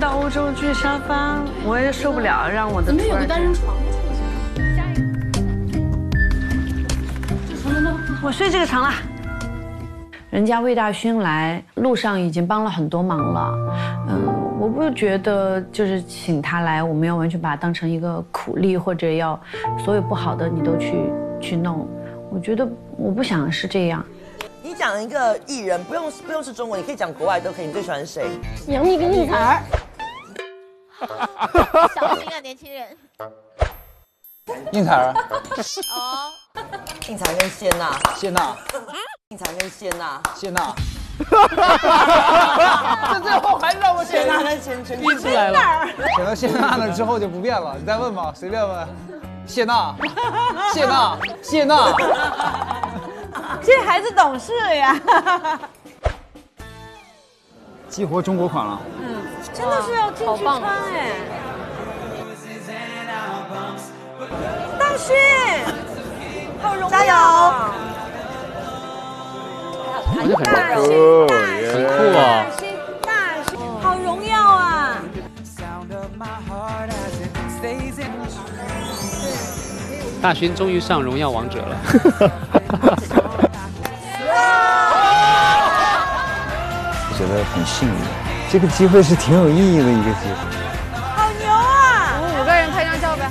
个沙发，我也受不了，让我的。怎么有个单人床？我睡这个床了。人家魏大勋来路上已经帮了很多忙了，嗯，我不觉得就是请他来，我们要完全把他当成一个苦力，或者要所有不好的你都去去弄。我觉得我不想是这样。你讲一个艺人，不用不用是中国，你可以讲国外都可以。你最喜欢谁？杨幂跟宁采儿。小心啊，年轻人。应采儿。哦。应采跟谢娜。谢娜。应采跟谢娜。谢娜。这最后还让我谢娜跟钱钱逼出来了。选到谢娜了之后就不变了，你再问吧，随便问。谢娜，谢娜，谢娜。这孩子懂事呀。激活中国款了。嗯，真的是要进去穿哎。大勋，好荣耀。加油。我就很大勋，很酷啊！大勋，大勋，好荣耀啊！大勋终于上《荣耀王者》了。我觉得很幸运，这个机会是挺有意义的一个机会。好牛啊！我们五个人拍张照呗。